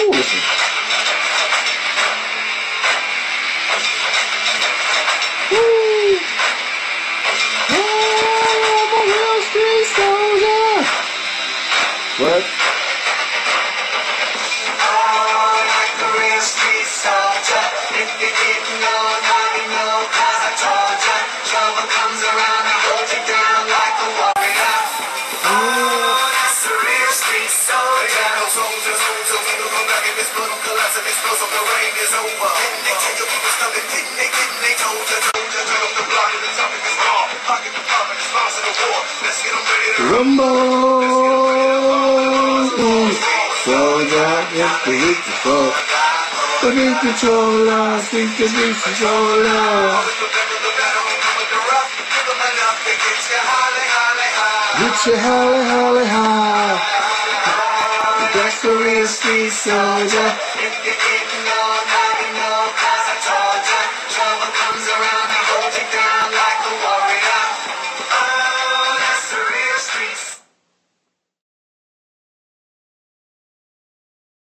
foolishness. Woo! Oh, I'm a real street soldier! What? Oh, that's a real street soldier. I Soldier, soldier, soldier, soldier is over. Didn't your people stop it? Didn't they? Didn't turn up the block and the topic is gone. Pocket the pop and the sponsor the war. Let's get them ready to rumble. Mm. So that is the heat to fuck. The beat controller, speak the. Get your holly, holly, high. That's the real street soldier.